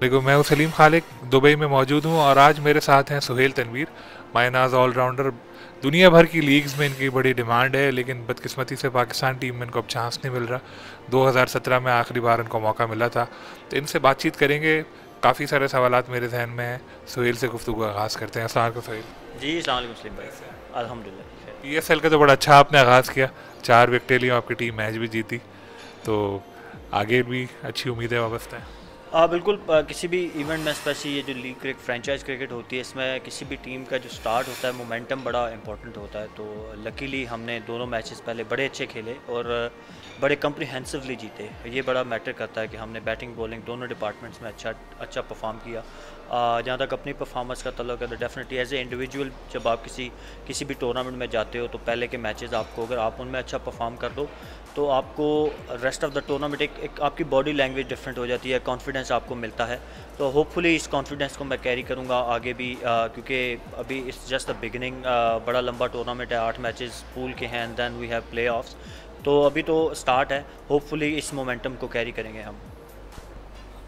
دیکھو میں ہوں سلیم خالق دبئی میں موجود ہوں اور آج میرے ساتھ ہیں سہیل تنویر مائی ناز آل راؤنڈر دنیا بھر کی لیگز میں ان کی بڑی ڈیمانڈ ہے لیکن بدقسمتی سے پاکستان ٹیم میں ان کو اب چانس نہیں مل رہا۔ دو ہزار سترہ میں آخری بار ان کو موقع ملا تھا۔ تو ان سے بات چیت کریں گے۔ کافی سارے سوالات میرے ذہن میں ہیں۔ سہیل سے گفتگو آغاز کرتے ہیں۔ السلام علیکم سہیل۔ جی السلام علیکم سلیم بھائی۔ الحمد للہ پی ایس ایل کا تو بڑا اچھا آپ نے آغاز کیا۔ چار وکٹیں لیں آپ کی ٹیم میچ بھی جیتی۔ تو آگے بھی اچھی امیدیں وابستہ ہیں۔ ہاں بالکل کسی بھی ایونٹ میں اسپیشلی یہ جو لیگ کرک فرینچائز کرکٹ ہوتی ہے، اس میں کسی بھی ٹیم کا جو سٹارٹ ہوتا ہے مومنٹم بڑا امپورٹنٹ ہوتا ہے۔ تو لکیلی ہم نے دونوں میچز پہلے بڑے اچھے کھیلے اور بڑے کمپریہنسولی جیتے۔ یہ بڑا میٹر کرتا ہے کہ ہم نے بیٹنگ بولنگ دونوں ڈپارٹمنٹس میں اچھا اچھا پرفارم کیا۔ جہاں تک اپنی پرفارمنس کا تعلق ہے، تو ڈیفینیٹلی ایز اے انڈیویجول جب آپ کسی کسی بھی ٹورنامنٹ میں جاتے ہو، تو پہلے کے میچز آپ کو، اگر آپ ان میں اچھا پرفارم کر دو، تو آپ کو ریسٹ آف دا ٹورنامنٹ ایک ایک آپ کی باڈی لینگویج ڈفرینٹ ہو جاتی ہے کانفیڈنس آپ کو ملتا ہے۔ تو ہوپ فلی اس کانفیڈنس کو میں کیری کروں گا آگے بھی کیونکہ ابھی اٹس جسٹ دا بگننگ بڑا لمبا ٹورنامنٹ ہے، آٹھ میچز پول کے ہیں and then we have play offs تو ابھی تو اسٹارٹ ہے ہوپ فلی اس مومنٹم کو کیری کریں گے ہم۔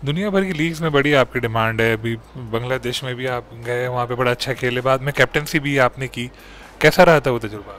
دنیا بھر کی لیگز میں بڑی آپ کی ڈیمانڈ ہے، ابھی بنگلہ دیش میں بھی آپ گئے، وہاں پہ بڑا اچھا کھیلے، بعد میں کیپٹنسی بھی آپ نے کی۔ کیسا رہا تھا وہ تجربہ؟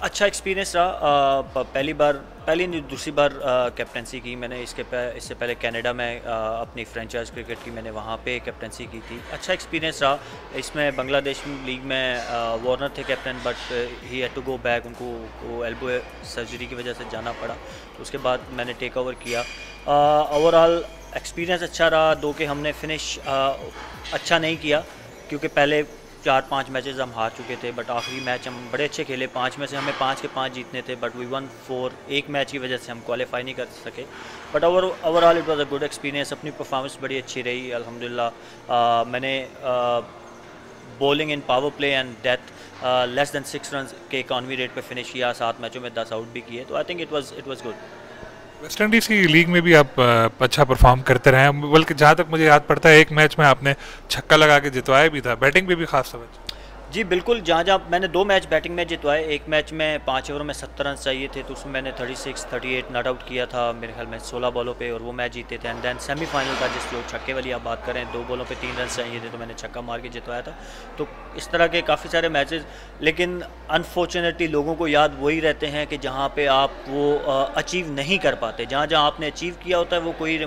اچھا ایکسپیرینس رہا۔ پہلی بار، پہلی نہیں، دوسری بار کیپٹنسی کی میں نے۔ اس کے اس سے پہلے کینیڈا میں اپنی فرینچائز کرکٹ کی میں نے وہاں پہ کیپٹنسی کی تھی۔ اچھا ایکسپیرینس رہا۔ اس میں بنگلہ دیش لیگ میں وارنر تھے captain but he had to go back ان کو ایلبو سرجری کی وجہ سے جانا پڑا۔ تو اس کے بعد میں نے ٹیک اوور کیا۔ اوور آل ایکسپیرینس اچھا رہا، دو کہ ہم نے فنش اچھا نہیں کیا، کیونکہ پہلے چار پانچ میچز ہم ہار چکے تھے بٹ آخری میچ ہم بڑے اچھے کھیلے، پانچ میں سے ہمیں پانچ کے پانچ جیتنے تھے بٹ وی ون فور ایک میچ کی وجہ سے ہم کوالیفائی نہیں کر سکے۔ But over overall it was a good experience اپنی پرفارمنس بڑی اچھی رہی الحمد للہ میں نے bowling in power play and death less than six runs کے اکانوی ریٹ پہ فنش کیا، سات میچوں میں دس آؤٹ بھی کیے، تو I think it was it was good West Indies کی لیگ میں بھی آپ اچھا پرفارم کرتے رہے ہیں۔ بلکہ جہاں تک مجھے یاد پڑتا ہے، ایک میچ میں آپ نے چھکا لگا کے جتوایا بھی تھا۔ بیٹنگ پہ بھی خاص سمجھ جی بالکل، جہاں جہاں میں نے دو میچ بیٹنگ میں جتوائے، ایک میچ میں پانچ اوور میں ستر رنس چاہیے تھے، تو اس میں میں نے thirty six, thirty eight not out کیا تھا، میرے خیال میں سولہ بالوں پہ، اور وہ میچ جیتے تھے۔ اینڈ دین سیمی فائنل تھا جس جو چھکے والی آپ بات کریں، دو بالوں پہ تین رنس چاہیے تھے، تو میں نے چھکا مار کے جتوایا تھا۔ تو اس طرح کے کافی سارے میچز، لیکن انفارچونیٹلی لوگوں کو یاد وہی رہتے ہیں کہ جہاں پہ آپ وہ اچیو نہیں کر پاتے۔ جہاں جہاں آپ نے اچیو کیا ہوتا ہے، وہ کوئی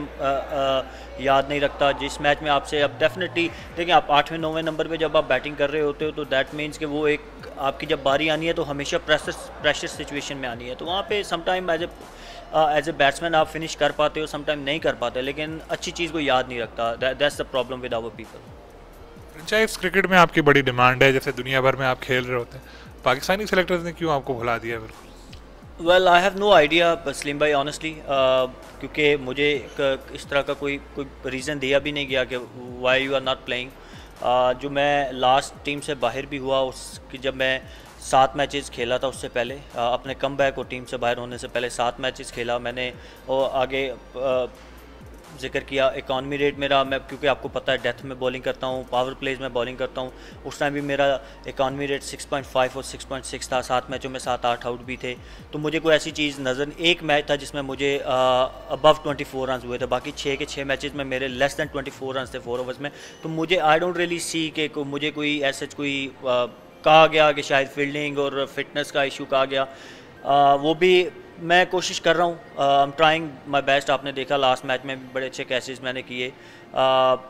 یاد نہیں رکھتا۔ جس میچ میں آپ سے اب ڈیفینیٹلی دیکھیں آپ آٹھویں، نویں نمبر پہ جب آپ بیٹنگ کر رہے ہوتے ہو، تو دیٹ مینس کہ وہ ایک آپ کی جب باری آنی ہے تو ہمیشہ پریشر سچویشن میں آنی ہے۔ تو وہاں پہ some time as a as a batsman آپ فنش کر پاتے ہو سم ٹائم نہیں کر پاتے لیکن اچھی چیز کو یاد نہیں رکھتا۔ That's the problem with our people franchise cricket میں آپ کی بڑی ڈیمانڈ ہے جیسے دنیا بھر میں آپ کھیل رہے ہوتے ہیں۔ پاکستانی سلیکٹرز نے کیوں آپ کو بھلا دیا بالکل؟ Well I have no idea Salim بھائی آنیسٹلی کیونکہ مجھے اس طرح کا کوئی کوئی ریزن دیا بھی نہیں گیا کہ why you are not playing جو میں لاسٹ ٹیم سے باہر بھی ہوا، اس کی جب میں سات میچز کھیلا تھا، اس سے پہلے اپنے کم بیک اور ٹیم سے باہر ہونے سے پہلے سات میچز کھیلا، میں نے آگے ذکر کیا اکانومی ریٹ میرا، میں کیونکہ آپ کو پتہ ہے ڈیتھ میں بالنگ کرتا ہوں پاور پلیز میں بالنگ کرتا ہوں، اس ٹائم بھی میرا economy rate six point five اور سکس پوائنٹ سکس تھا سات میچوں میں سات آٹھ آؤٹ بھی تھے۔ تو مجھے کوئی ایسی چیز نظر، ایک میچ تھا جس میں مجھے ابو ٹوئنٹی فور رنز ہوئے تھے، باقی چھ کے چھ میچز میں میرے less than twenty four runs تھے فور اوورز میں۔ تو مجھے آئی ڈونٹ ریلی سی کہ مجھے کوئی ایسا کوئی کہا گیا کہ شاید فیلڈنگ اور فٹنس کا ایشو کہا گیا۔ وہ بھی میں کوشش کر رہا ہوں ایم ٹرائنگ مائی بیسٹ آپ نے دیکھا لاسٹ میچ میں بڑے اچھے کیسز میں نے کیے۔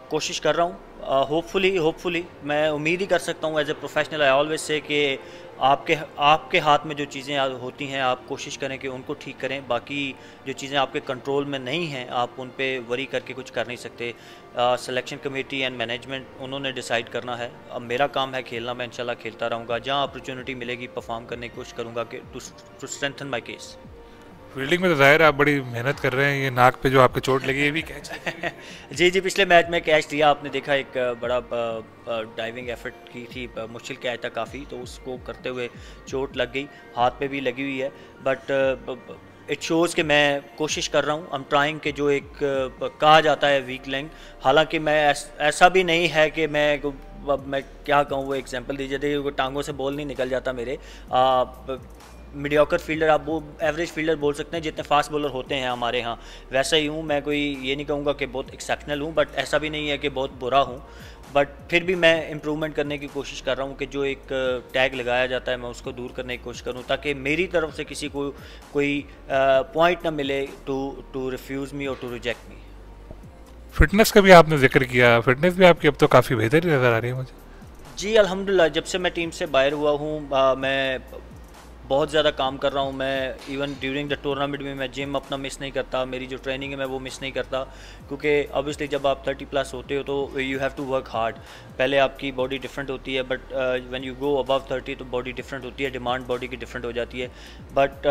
کوشش کر رہا ہوں۔ ہوپ فلی ہوپ فلی میں امید ہی کر سکتا ہوں as a professional I always say کہ آپ کے آپ کے ہاتھ میں جو چیزیں ہوتی ہیں، آپ کوشش کریں کہ ان کو ٹھیک کریں۔ باقی جو چیزیں آپ کے کنٹرول میں نہیں ہیں، آپ ان پہ وری کر کے کچھ کر نہیں سکتے۔ سلیکشن کمیٹی اینڈ مینجمنٹ انہوں نے ڈیسائیڈ کرنا ہے۔ اب میرا کام ہے کھیلنا، میں انشاءاللہ کھیلتا رہوں گا۔ جہاں اپرچونٹی ملے گی پرفارم کرنے کی کوشش کروں گا کہ to strengthen my case fielding میں تو ظاہر ہے آپ بڑی محنت کر رہے ہیں، یہ ناک پہ جو آپ کے چوٹ لگی یہ بھی کیچ ہے؟ جی جی پچھلے میچ میں کیچ دیا، آپ نے دیکھا ایک بڑا ڈائیونگ ایفرٹ کی تھی مشکل کیچ تھا کافی، تو اس کو کرتے ہوئے چوٹ لگ گئی، ہاتھ پہ بھی لگی ہوئی ہے بٹ اٹ شوز کہ میں کوشش کر رہا ہوں ایم ٹرائنگ کہ جو ایک کہا جاتا ہے ویک لینگ حالانکہ میں ایسا بھی نہیں ہے کہ میں اب میں کیا کہوں، وہ ایگزامپل دیجیے، دیکھیے ٹانگوں سے بول نہیں نکل جاتا میرے میڈیوکر فیلڈر آپ وہ ایوریج فیلڈر بول سکتے ہیں جتنے فاسٹ بولر ہوتے ہیں ہمارے ہاں۔ ویسا ہی ہوں میں کوئی یہ نہیں کہوں گا کہ بہت ایکسیپشنل ہوں بٹ ایسا بھی نہیں ہے کہ بہت برا ہوں۔ بٹ پھر بھی میں امپرومنٹ کرنے کی کوشش کر رہا ہوں کہ جو ایک ٹیگ لگایا جاتا ہے میں اس کو دور کرنے کی کوشش کروں تاکہ میری طرف سے کسی کو کوئی پوائنٹ نہ ملے ٹو ٹو ریفیوز می اور ٹو ریجیکٹ می فٹنس کا بھی آپ نے ذکر کیا فٹنس بھی آپ کی اب تو کافی بہتر ہی نظر آ رہی ہے مجھے۔ جی الحمدللہ جب سے میں ٹیم سے باہر ہوا ہوں میں بہت زیادہ کام کر رہا ہوں میں. ایون ڈیورنگ دا ٹورنامنٹ میں میں جم اپنا مس نہیں کرتا. میری جو ٹریننگ ہے میں وہ مس نہیں کرتا. کیونکہ اوبیسلی جب آپ تھرٹی پلس ہوتے ہو تو you have to work hard پہلے آپ کی باڈی ڈفرینٹ ہوتی ہے but when you go above thirty تو باڈی ڈفرینٹ ہوتی ہے ڈیمانڈ باڈی کی ڈفرینٹ ہو جاتی ہے. بٹ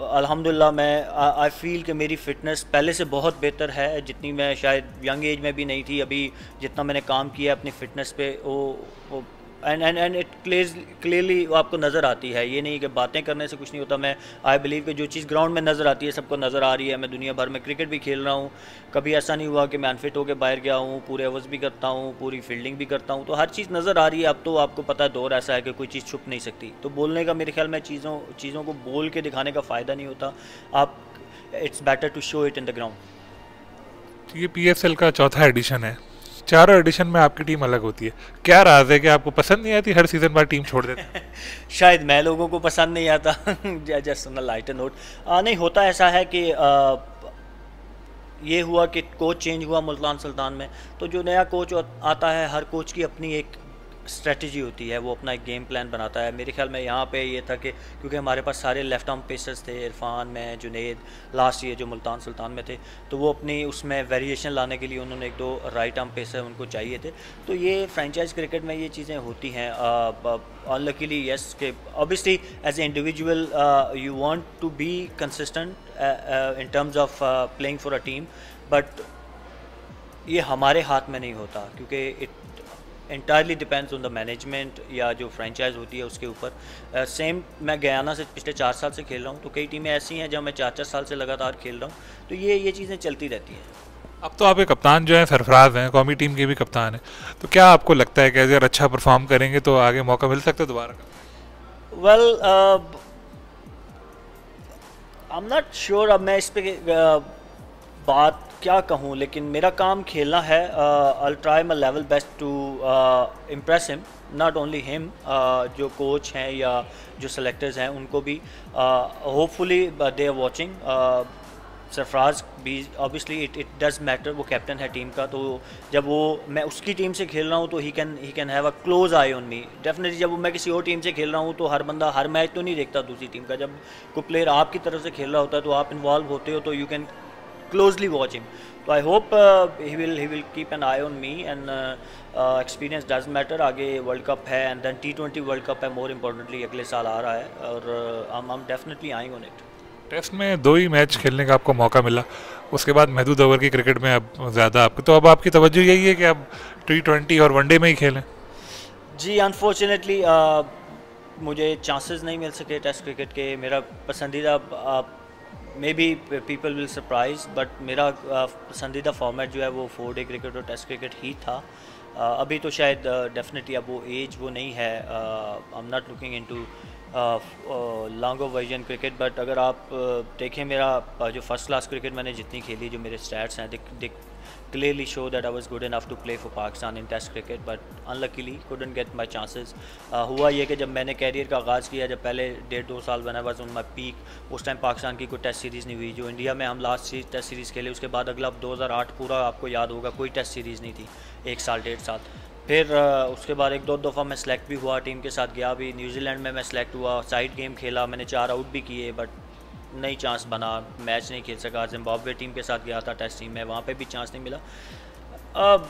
الحمد للہ میں آئی فیل کہ میری فٹنس پہلے سے بہت بہتر ہے. جتنی میں شاید ینگ ایج میں بھی نہیں تھی، ابھی جتنا میں نے کام کیا اپنی فٹنس پہ وہ and and and it clear clearly آپ کو نظر آتی ہے۔ یہ نہیں کہ باتیں کرنے سے کچھ نہیں ہوتا۔ میں آئی بلیو کہ جو چیز گراؤنڈ میں نظر آتی ہے، سب کو نظر آ رہی ہے۔ میں دنیا بھر میں کرکٹ بھی کھیل رہا ہوں۔ کبھی ایسا نہیں ہوا کہ میں انفٹ ہو کے باہر گیا ہوں، پورے اوورس بھی کرتا ہوں، پوری فیلڈنگ بھی کرتا ہوں۔ تو ہر چیز نظر آ رہی ہے۔ اب تو آپ کو پتہ ہے، دور ایسا ہے کہ کوئی چیز چھپ نہیں سکتی۔ تو بولنے کا میرے خیال میں چیزوں چیزوں کو بول کے دکھانے کا فائدہ نہیں ہوتا۔ آپ it's better to show it in the ground یہ پی ایس ایل کا چوتھا ایڈیشن ہے۔ چاروں ایڈیشن میں آپ کی ٹیم الگ ہوتی ہے۔ کیا راز ہے کہ آپ کو پسند نہیں آتی، ہر سیزن بعد ٹیم چھوڑ دیتے شاید میں لوگوں کو پسند نہیں آتا۔ جسٹ لائٹ نوٹ نہیں، ہوتا ایسا ہے کہ یہ ہوا کہ کوچ چینج ہوا ملتان سلطان میں۔ تو جو نیا کوچ آتا ہے، ہر کوچ کی اپنی ایک اسٹریٹجی ہوتی ہے، وہ اپنا ایک گیم پلان بناتا ہے۔ میرے خیال میں یہاں پہ یہ تھا کہ کیونکہ ہمارے پاس سارے لیفٹ آرم پیسرز تھے، عرفان، میں، جنید لاسٹ ایئر جو ملتان سلطان میں تھے، تو وہ اپنی اس میں ویریشن لانے کے لیے انہوں نے ایک دو رائٹ آرم پیسر ان کو چاہیے تھے۔ تو یہ فرینچائز کرکٹ میں یہ چیزیں ہوتی ہیں۔ لکیلی یس کہ obviously as a individual you want to be consistent in terms of playing for a team but یہ ہمارے ہاتھ میں نہیں ہوتا۔ کیونکہ it entirely depends on the management یا جو فرینچائز ہوتی ہے اس کے اوپر. سیم میں گیانا سے پچھلے چار سال سے کھیل رہا ہوں تو کئی ٹیمیں ایسی ہیں جب میں چار چار سال سے لگاتار کھیل رہا ہوں تو یہ یہ چیزیں چلتی رہتی ہیں. اب تو آپ ایک کپتان جو ہیں سرفراز ہیں قومی ٹیم کے بھی کپتان ہیں. تو کیا آپ کو لگتا ہے کہ اگر اچھا پرفارم کریں گے تو آگے موقع مل سکتا ہے دوبارہ؟ ویل ایم ناٹ شیور اب میں اس پہ بات کیا کہوں، لیکن میرا کام کھیلنا ہے I'll try my level best to impress ہم ناٹ اونلی ہم جو کوچ ہیں یا جو سلیکٹرز ہیں، ان کو بھی hopefully they are watching Sarfaraz بھی obviously it it does matter وہ کیپٹن ہے ٹیم کا، تو جب وہ میں اس کی ٹیم سے کھیل رہا ہوں تو he can he can have a close eye on me definitely جب وہ میں کسی اور ٹیم سے کھیل رہا ہوں تو ہر بندہ ہر میچ تو نہیں دیکھتا دوسری ٹیم کا۔ جب کوئی پلیئر آپ کی طرف سے کھیل رہا ہوتا ہے تو آپ انوالو ہوتے ہو تو یو کین کلوزلی واچنگ تو I hope he will he will keep an eye on me and experience does matter آگے ورلڈ کپ ہے and then T twenty World Cup ہے مور امپورٹنٹلی اگلے سال آ رہا ہے اور ہم ہم ڈیفینیٹلی آئیں آن اٹ ٹیسٹ میں دو ہی میچ کھیلنے کا آپ کو موقع ملا اس کے بعد محدود اوور کی کرکٹ میں اب زیادہ آپ تو اب آپ کی توجہ یہی ہے کہ اب ٹی ٹوینٹی اور ون ڈے میں ہی کھیلیں جی انفارچونیٹلی مجھے چانسز نہیں مل سکے ٹیسٹ کرکٹ کے میرا پسندیدہ maybe people will surprise but میرا پسندیدہ فارمیٹ جو ہے وہ فور ڈے کرکٹ اور ٹیسٹ کرکٹ ہی تھا ابھی تو شاید ڈیفینیٹلی اب وہ ایج وہ نہیں ہے I am not looking into long of version cricket but اگر آپ دیکھیں میرا جو فرسٹ کلاس کرکٹ میں نے جتنی کھیلی جو میرے اسٹیٹس ہیں clearly show that I was good enough to play for Pakistan in test cricket but unluckily couldn't get my chances ہوا یہ کہ جب میں نے کیریئر کا آغاز کیا جب پہلے ڈیڑھ دو سال بنا واز ان مائی پیک اس ٹائم پاکستان کی کوئی ٹیسٹ سیریز نہیں ہوئی جو انڈیا میں ہم لاسٹ سیریز ٹیسٹ سیریز کھیلے اس کے بعد اگلا دو ہزار آٹھ پورا آپ کو یاد ہوگا کوئی ٹیسٹ سیریز نہیں تھی ایک سال ڈیڑھ سال پھر اس کے بعد ایک دو دفعہ میں سلیکٹ بھی ہوا ٹیم کے ساتھ گیا بھی نیوزی لینڈ میں میں سلیکٹ ہوا سائڈ گیم کھیلا میں نے چار آؤٹ بھی کیے بٹ نہیں چانس بنا، میچ نہیں کھیل سکا، زمبابوے ٹیم کے ساتھ گیا تھا، ٹیسٹ ٹیم میں، وہاں پہ بھی چانس نہیں ملا۔ اب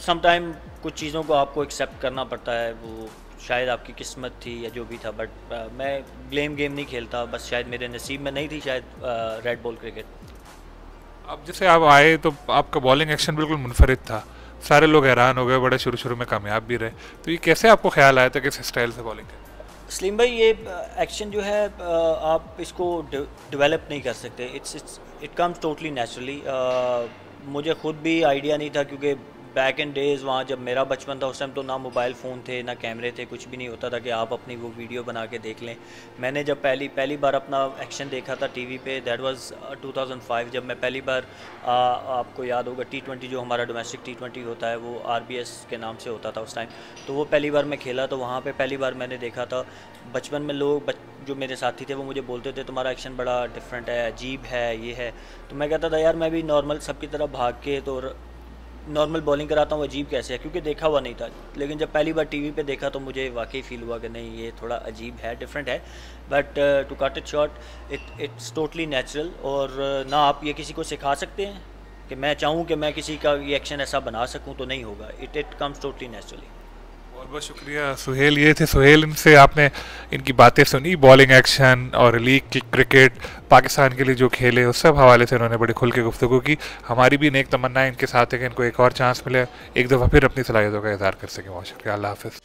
سم ٹائم کچھ چیزوں کو آپ کو ایکسیپٹ کرنا پڑتا ہے، وہ شاید آپ کی قسمت تھی یا جو بھی تھا بٹ میں بلیم گیم نہیں کھیلتا، بس شاید میرے نصیب میں نہیں تھی شاید ریڈ بال کرکٹ اب جیسے آپ آئے تو آپ کا بالنگ ایکشن بالکل منفرد تھا۔ سارے لوگ حیران ہو گئے، بڑے شروع شروع میں کامیاب بھی رہے۔ تو یہ کیسے آپ کو خیال آیا تھا کس اسٹائل سے بالنگ سلیم بھائی، یہ ایکشن جو ہے، آپ اس کو ڈیولپ نہیں کر سکتے۔ It's it comes totally naturally مجھے خود بھی آئیڈیا نہیں تھا کیونکہ بیک اینڈ ڈیز وہاں جب میرا بچپن تھا، اس ٹائم تو نہ موبائل فون تھے، نہ کیمرے تھے، کچھ بھی نہیں ہوتا تھا کہ آپ اپنی وہ ویڈیو بنا کے دیکھ لیں۔ میں نے جب پہلی پہلی بار اپنا ایکشن دیکھا تھا ٹی وی پہ that was two thousand five جب میں پہلی بار آپ کو یاد ہوگا ٹی ٹوینٹی جو ہمارا ڈومیسٹک ٹی ٹوینٹی ہوتا ہے، وہ آر بی ایس کے نام سے ہوتا تھا اس ٹائم تو وہ پہلی بار میں کھیلا تو وہاں پہ پہلی بار میں نے دیکھا تھا۔ بچپن میں لوگ جو میرے ساتھی تھے، وہ مجھے بولتے تھے، تمہارا ایکشن بڑا ڈفرینٹ ہے، عجیب ہے، یہ ہے۔ تو میں کہتا تھا، یار، میں بھی نارمل سب کی طرح بھاگ کے تو نارمل بالنگ کراتا ہوں، عجیب کیسے ہے؟ کیونکہ دیکھا ہوا نہیں تھا۔ لیکن جب پہلی بار ٹی وی پہ دیکھا تو مجھے واقعی فیل ہوا کہ نہیں، یہ تھوڑا عجیب ہے ڈفرینٹ ہے۔ But to cut it short it it's totally natural اور uh, نہ آپ یہ کسی کو سکھا سکتے ہیں کہ میں چاہوں کہ میں کسی کا ریئیکشن ایکشن ایسا بنا سکوں تو نہیں ہوگا۔ It it comes totally naturally بہت بہت شکریہ سہیل، یہ تھے سہیل ان سے، آپ نے ان کی باتیں سنی بالنگ ایکشن اور لیگ کی کرکٹ پاکستان کے لیے جو کھیلے، اس سب حوالے سے انہوں نے بڑی کھل کے گفتگو کی۔ ہماری بھی نیک تمنا ہے ان کے ساتھ ہے کہ ان کو ایک اور چانس ملے، ایک دفعہ پھر اپنی صلاحیتوں کا اظہار کر سکیں۔ بہت شکریہ، اللہ حافظ۔